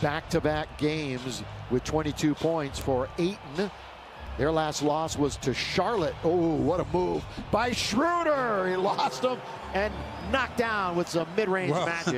back-to-back games with 22 points for Ayton. Their last loss was to Charlotte. Oh, what a move by Schroder. He lost them and knocked down with some mid-range magic.